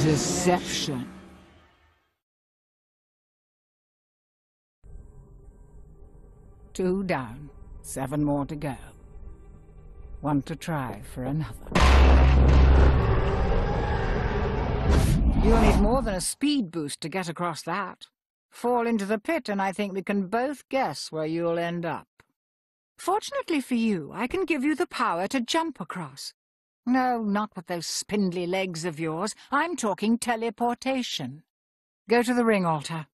Deception. Two down, seven more to go. One to try for another. You'll need more than a speed boost to get across that. Fall into the pit and I think we can both guess where you'll end up. Fortunately for you, I can give you the power to jump across. No, not with those spindly legs of yours. I'm talking teleportation. Go to the ring altar.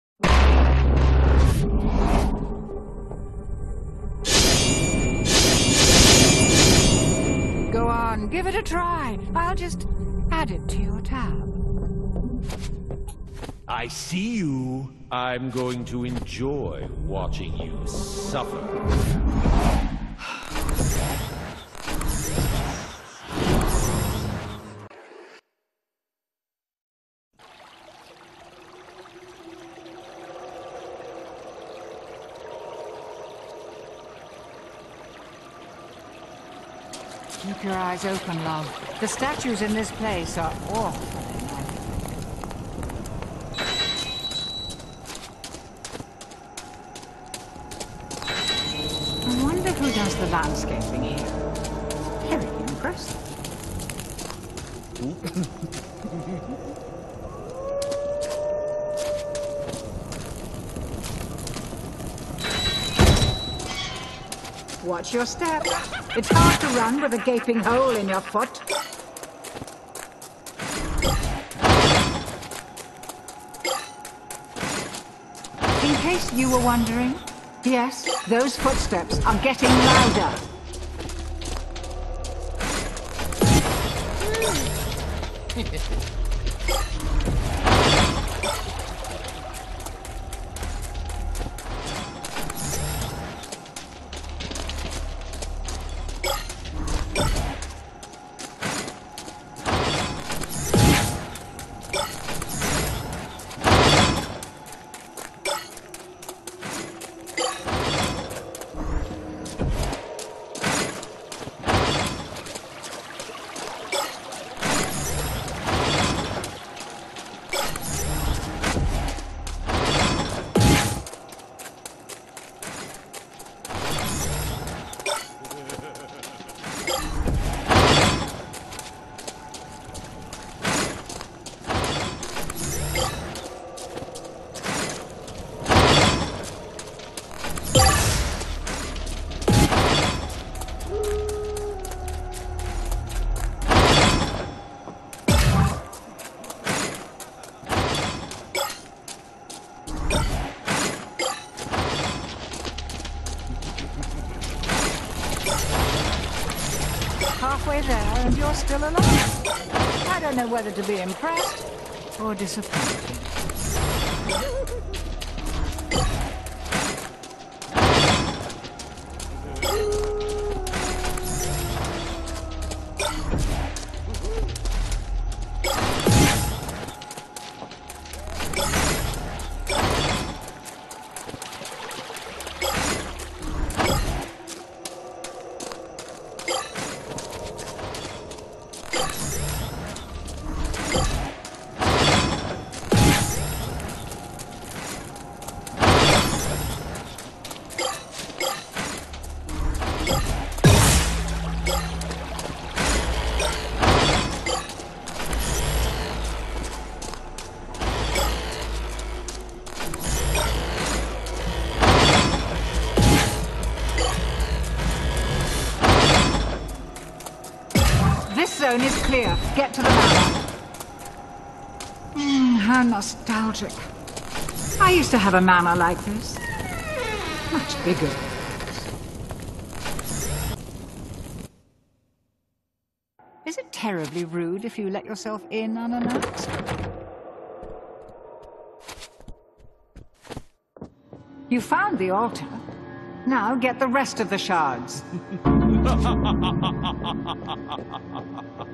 Go on, give it a try. I'll just add it to your tab. I see you. I'm going to enjoy watching you suffer. Keep your eyes open, love. The statues in this place are awful. I wonder who does the landscaping here. Very impressive. Watch your step. It's hard to run with a gaping hole in your foot. In case you were wondering, yes, those footsteps are getting louder. whether to be impressed or disappointed. This zone is clear. Get to the manor. Mm, how nostalgic. I used to have a manor like this. Much bigger. Is it terribly rude if you let yourself in unannounced? You found the altar. Now get the rest of the shards.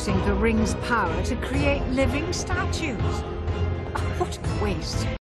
using the ring's power to create living statues. What a waste.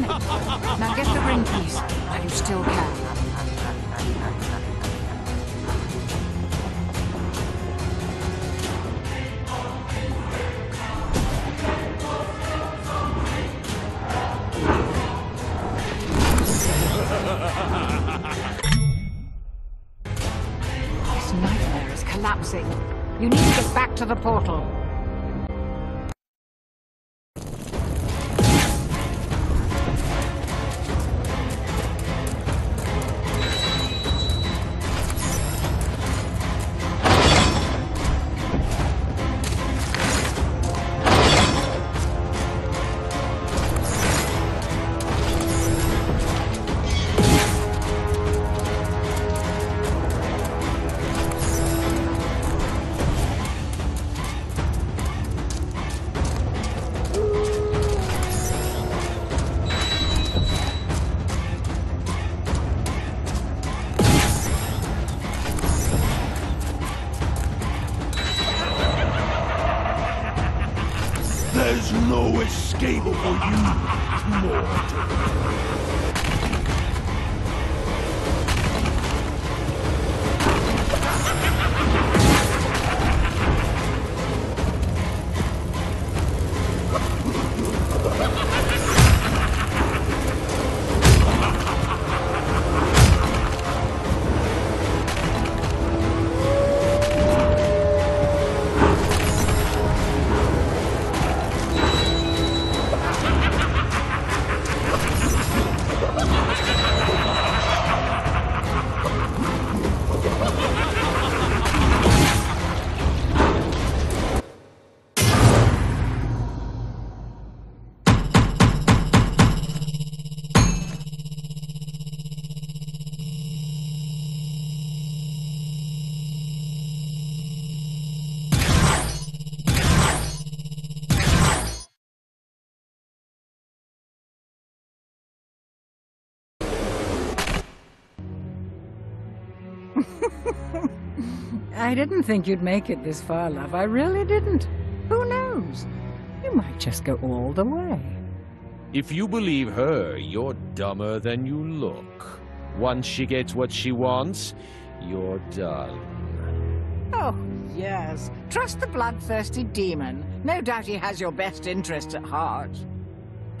Now get the ring piece while you still can. This nightmare is collapsing. You need to get back to the portal. Escape for you, mortal. I didn't think you'd make it this far, love. I really didn't. Who knows? You might just go all the way. If you believe her, you're dumber than you look. Once she gets what she wants, you're done. Oh, yes. Trust the bloodthirsty demon. No doubt he has your best interests at heart.